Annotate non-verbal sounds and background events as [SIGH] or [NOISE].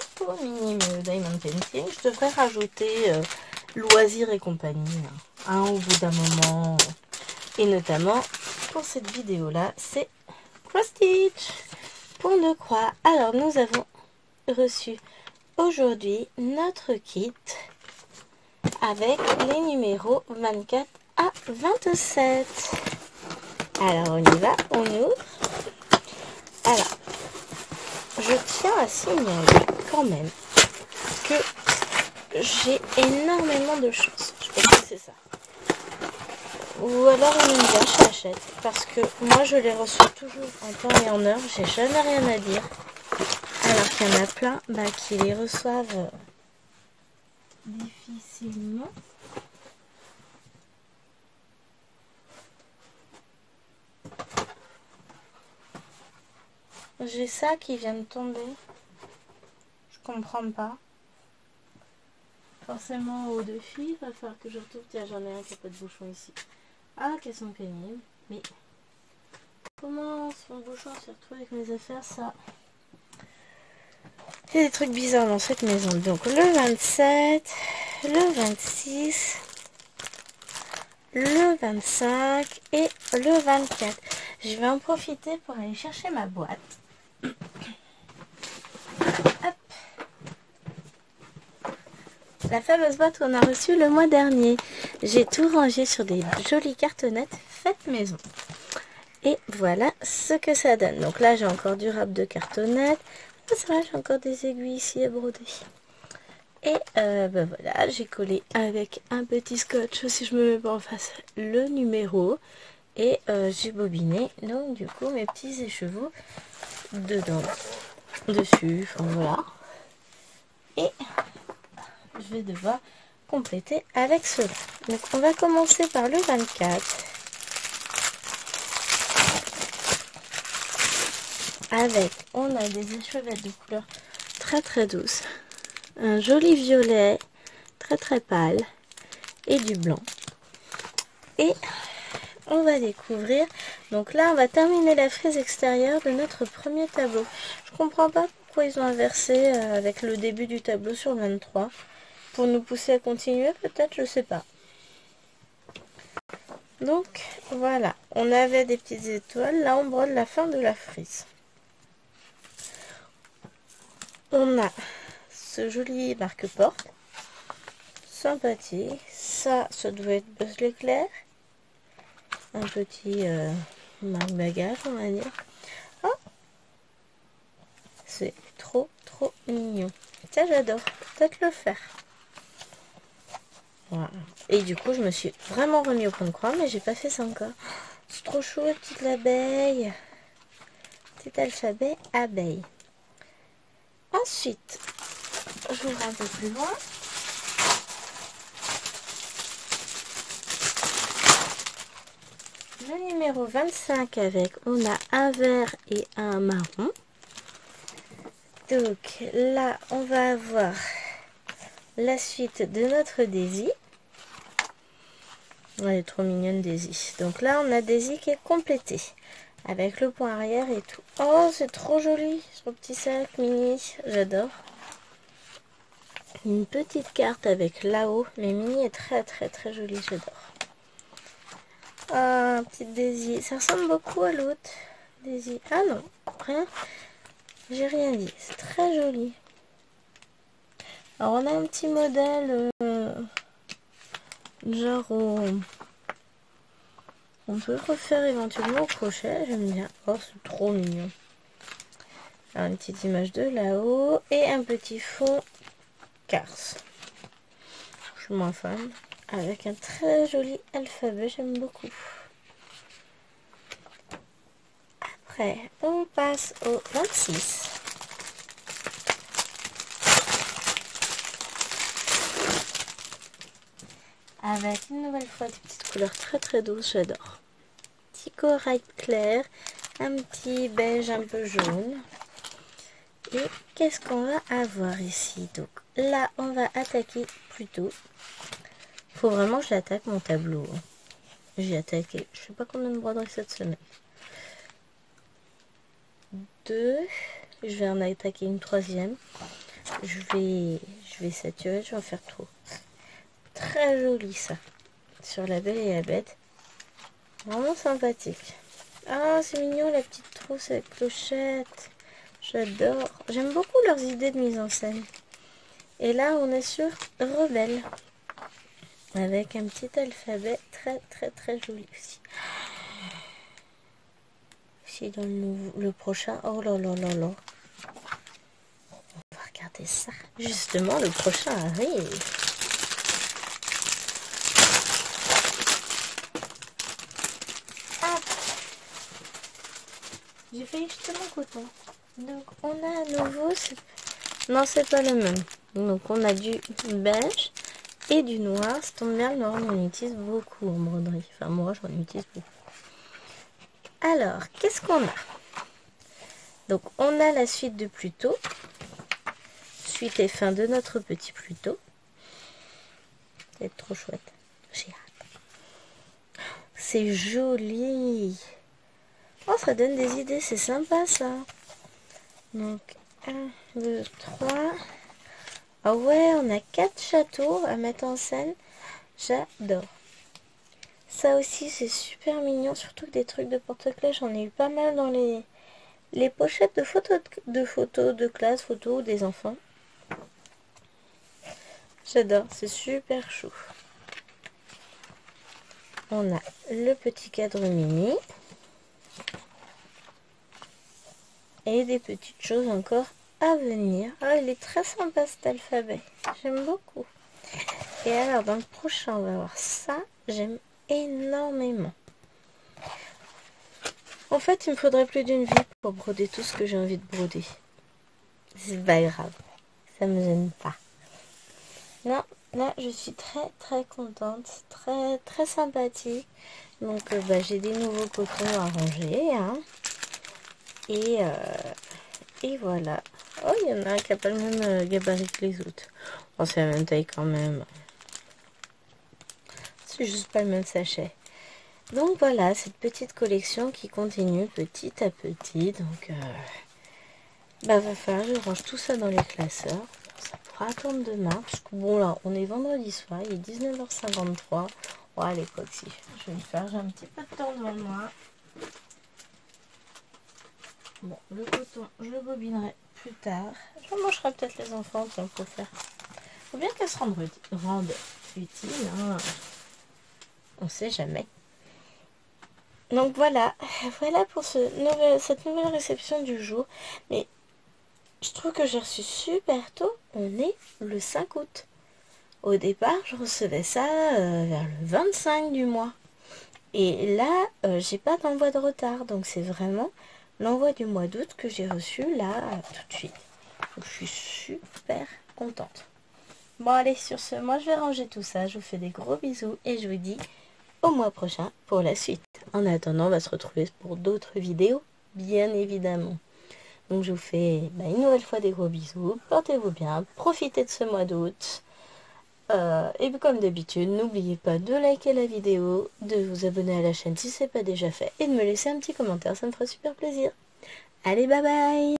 c'est pour Mini Diamond Painting. Je devrais rajouter euh, loisirs et compagnie hein, au bout d'un moment. Et notamment pour cette vidéo là, c'est Cross Stitch pour ne croire. Alors nous avons reçu aujourd'hui notre kit avec les numéros 24 à 27. Alors on y va, on ouvre. Alors, je tiens à signaler même que j'ai énormément de chance. Je pense que c'est ça. Ou alors on bien, je l'achète. Parce que moi je les reçois toujours en temps et en heure. J'ai jamais rien à dire. Alors qu'il y en a plein bah, qui les reçoivent euh, difficilement. J'ai ça qui vient de tomber. Comprends pas. Forcément haut de fil, il va falloir que je retrouve. Tiens, j'en ai un qui n'a pas de bouchon ici. Ah, qu'elles sont pénibles. Mais comment son bouchon s'est retrouvé avec mes affaires Ça? Il des trucs bizarres dans cette maison. Donc le 27, le 26, le 25 et le 24. Je vais en profiter pour aller chercher ma boîte. La fameuse boîte qu'on a reçue le mois dernier. J'ai tout rangé sur des jolies cartonnettes faites maison. Et voilà ce que ça donne. Donc là, j'ai encore du rap de cartonnette. Ah, c'est vrai, j'ai encore des aiguilles ici à broder. Et euh, ben voilà, j'ai collé avec un petit scotch, si je me mets pas en face, le numéro. Et euh, j'ai bobiné, donc du coup, mes petits écheveaux dedans, dessus, enfin voilà. Et je vais devoir compléter avec cela. Donc on va commencer par le 24. Avec, on a des échevettes de couleur très très douce. Un joli violet, très très pâle. Et du blanc. Et on va découvrir. Donc là, on va terminer la frise extérieure de notre premier tableau. Je comprends pas ils ont inversé euh, avec le début du tableau sur le 23. Pour nous pousser à continuer, peut-être, je sais pas. Donc, voilà. On avait des petites étoiles. Là, on brode la fin de la frise. On a ce joli marque-porte. Sympathique. Ça, ça doit être Buzz l'éclair un petit euh, marque-bagage, on va dire. C'est trop, trop mignon. Ça, j'adore. Peut-être le faire. Et du coup, je me suis vraiment remis au point de croix, mais j'ai pas fait ça encore. C'est trop chaud, petite abeille. Petit alphabet abeille. Ensuite, j'ouvre un peu plus loin. le numéro 25 avec, on a un vert et un marron. Donc là, on va avoir la suite de notre Daisy. Elle est trop mignonne Daisy. Donc là, on a Daisy qui est complétée. Avec le point arrière et tout. Oh, c'est trop joli. Son petit sac mini. J'adore. Une petite carte avec là-haut. Mais mini est très très très jolie. J'adore. Ah, petite Daisy. Ça ressemble beaucoup à l'autre. Daisy. Ah non, rien. J'ai rien dit. C'est très joli. Alors, on a un petit modèle. Euh, genre On peut refaire éventuellement au crochet. J'aime bien. Oh, c'est trop mignon. Alors, une petite image de là-haut. Et un petit fond Cars. Je suis moins fan avec un très joli alphabet, j'aime beaucoup. On passe au 26. Avec une nouvelle fois des petites couleurs très très douces, j'adore. Petit corail clair, un petit beige un peu jaune. Et qu'est-ce qu'on va avoir ici? Donc là, on va attaquer plutôt faut vraiment que j'attaque mon tableau. J'ai attaqué. Je sais pas combien de broderies cette semaine. Deux. Je vais en attaquer une troisième. Je vais, je vais saturer, je vais en faire trop. Très joli ça. Sur la belle et la bête. Vraiment sympathique. Ah, c'est mignon la petite trousse avec clochette. J'adore. J'aime beaucoup leurs idées de mise en scène. Et là, on est sur Rebelle. Avec un petit alphabet très très très joli aussi. Dans le, le prochain, oh là là là là. On va regarder ça. Justement, le prochain arrive. J'ai failli jeter mon coton. Donc on a à nouveau... Non, c'est pas le même. Donc on a du beige et du noir. Ça tombe bien, on utilise beaucoup en broderie. Enfin moi j'en utilise beaucoup. Alors, qu'est-ce qu'on a? Donc on a la suite de Pluto. Suite et fin de notre petit Pluto. C'est trop chouette. J'ai hâte. C'est joli. Oh, ça donne des idées, c'est sympa ça. Donc, 1, 2, 3. Ah ouais, on a quatre châteaux à mettre en scène. J'adore. Ça aussi, c'est super mignon, surtout que des trucs de porte-clés, j'en ai eu pas mal dans les, les pochettes de photos de, photos de classe, photos des enfants. J'adore, c'est super chou. On a le petit cadre mini. et des petites choses encore à venir. Ah, il est très sympa cet alphabet. J'aime beaucoup. Et alors, dans le prochain, on va voir ça. J'aime énormément. En fait, il me faudrait plus d'une vie pour broder tout ce que j'ai envie de broder. C'est pas grave. Ça me gêne pas. Non, là, je suis très, très contente. Très, très sympathique. Donc, euh, bah, j'ai des nouveaux cotons à ranger. Hein. Et, euh, et voilà. Oh, il y en a un qui n'a pas le même euh, gabarit que les autres. Oh, c'est la même taille quand même. C'est juste pas le même sachet. Donc voilà, cette petite collection qui continue petit à petit. Donc, euh, bah, va falloir je range tout ça dans les classeurs. Ça pourra attendre demain. Parce que bon, là, on est vendredi soir. Il est 19h53. Bon, allez. Je vais le faire. J'ai un petit peu de temps devant moi. Bon, le coton, je le bobinerai plus tard. Je mangerai peut-être les enfants, tant faut faire. Faut bien qu'elles se rendent, utiles. Hein. On sait jamais. Donc voilà, [LAUGHS] voilà pour ce cette nouvelle réception du jour. Mais je trouve que j'ai reçu super tôt. On est le 5 août. Au départ, je recevais ça euh, vers le 25 du mois. Et là, euh, j'ai pas d'envoi de retard. Donc c'est vraiment l'envoi du mois d'août que j'ai reçu là tout de suite. je suis super contente. Bon allez, sur ce, moi je vais ranger tout ça. Je vous fais des gros bisous et je vous dis mois prochain pour la suite. En attendant, on va se retrouver pour d'autres vidéos, bien évidemment. Donc je vous fais bah, une nouvelle fois des gros bisous. Portez-vous bien, profitez de ce mois d'août. Euh, et comme d'habitude, n'oubliez pas de liker la vidéo, de vous abonner à la chaîne si ce n'est pas déjà fait, et de me laisser un petit commentaire, ça me fera super plaisir. Allez, bye bye